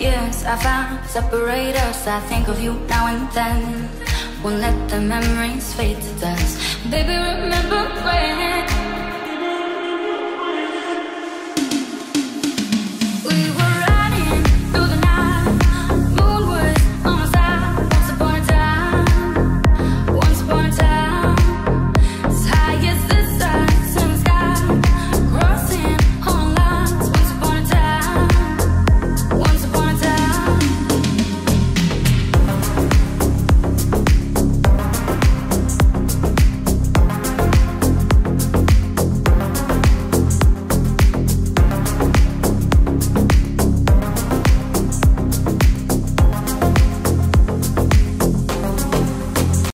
years I found separators. I think of you now and then. Won't let the memories fade to dust. Baby.